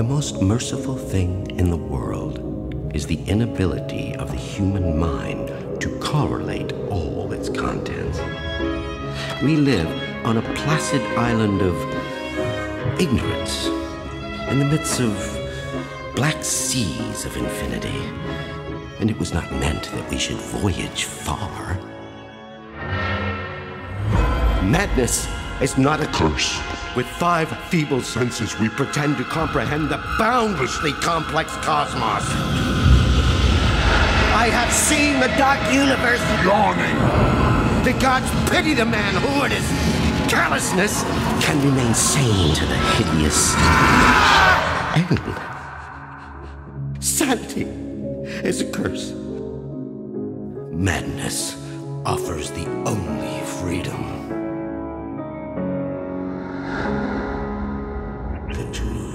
The most merciful thing in the world is the inability of the human mind to correlate all its contents. We live on a placid island of ignorance in the midst of black seas of infinity. And it was not meant that we should voyage far. Madness is not a curse. With five feeble senses, we pretend to comprehend the boundlessly complex cosmos. I have seen the dark universe yawning. The gods pity the man who, in his callousness, can remain sane to the hideous ah! end. Sanity is a curse. Madness offers the only truth.